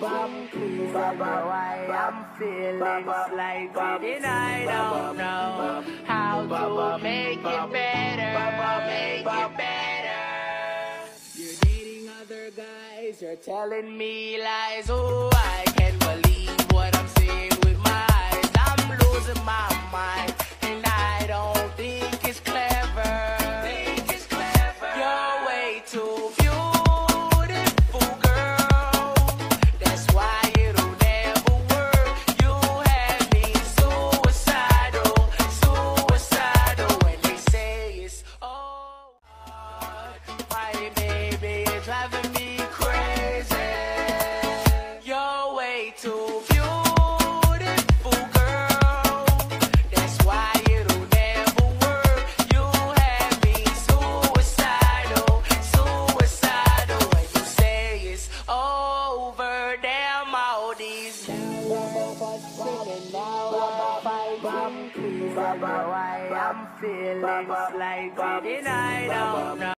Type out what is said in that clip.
please tell me why I'm feeling slightly and I don't know how to make it better, make it better. You're dating other guys, you're telling me lies. Oh, I can't believe what I'm seeing with my eyes. I'm losing my Please I'm feeling don't know.